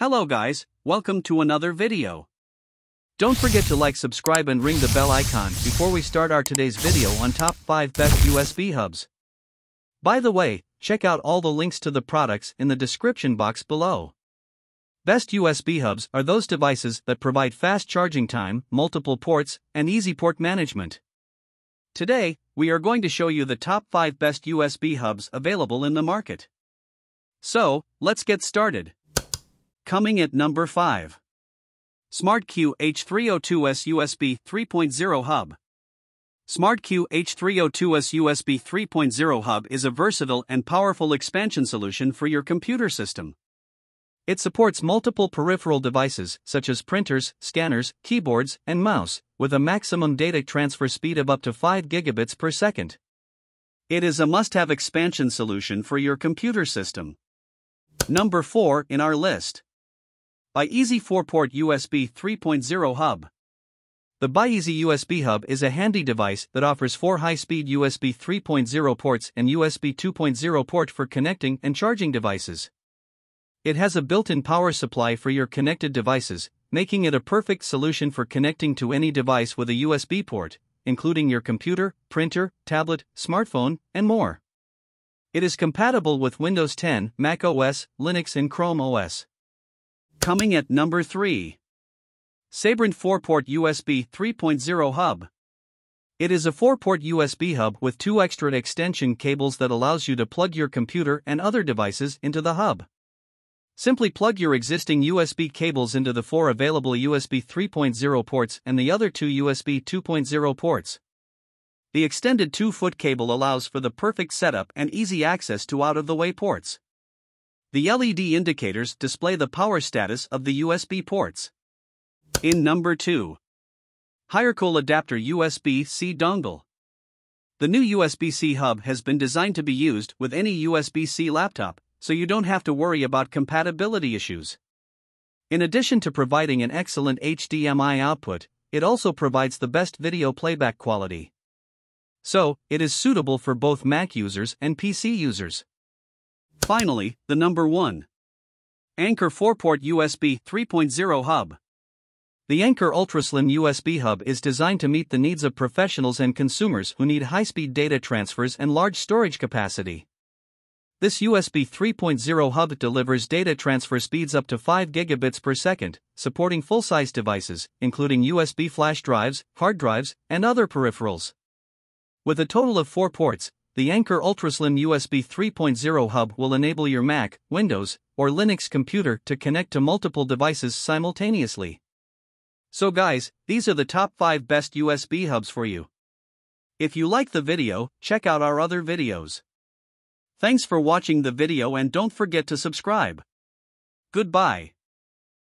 Hello guys, welcome to another video. Don't forget to like subscribe and ring the bell icon before we start our today's video on top 5 best USB hubs. By the way, check out all the links to the products in the description box below. Best USB hubs are those devices that provide fast charging time, multiple ports, and easy port management. Today, we are going to show you the top 5 best USB hubs available in the market. So, let's get started. Coming at number 5. SmartQ H302S USB 3.0 Hub. SmartQ H302S USB 3.0 Hub is a versatile and powerful expansion solution for your computer system. It supports multiple peripheral devices, such as printers, scanners, keyboards, and mouse, with a maximum data transfer speed of up to 5 gigabits per second. It is a must have expansion solution for your computer system. Number 4 in our list ByEasy 4 port USB 3.0 Hub. The ByEasy USB Hub is a handy device that offers four high speed USB 3.0 ports and USB 2.0 port for connecting and charging devices. It has a built in power supply for your connected devices, making it a perfect solution for connecting to any device with a USB port, including your computer, printer, tablet, smartphone, and more. It is compatible with Windows 10, Mac OS, Linux, and Chrome OS. Coming at number 3. Sabrent 4 port USB 3.0 Hub. It is a 4 port USB hub with two extra extension cables that allows you to plug your computer and other devices into the hub. Simply plug your existing USB cables into the four available USB 3.0 ports and the other two USB 2.0 ports. The extended 2 foot cable allows for the perfect setup and easy access to out of the way ports. The LED indicators display the power status of the USB ports. In number 2, Hiearcool Adapter USB C Dongle. The new USB C hub has been designed to be used with any USB C laptop, so you don't have to worry about compatibility issues. In addition to providing an excellent HDMI output, it also provides the best video playback quality. So, it is suitable for both Mac users and PC users. Finally, the number 1 Anker 4 port USB 3.0 Hub. The Anker UltraSlim USB hub is designed to meet the needs of professionals and consumers who need high speed data transfers and large storage capacity. This USB 3.0 hub delivers data transfer speeds up to 5 gigabits per second, supporting full size devices, including USB flash drives, hard drives, and other peripherals. With a total of 4 ports, the Anker UltraSlim USB 3.0 hub will enable your Mac, Windows, or Linux computer to connect to multiple devices simultaneously. So, guys, these are the top 5 best USB hubs for you. If you like the video, check out our other videos. Thanks for watching the video and don't forget to subscribe. Goodbye.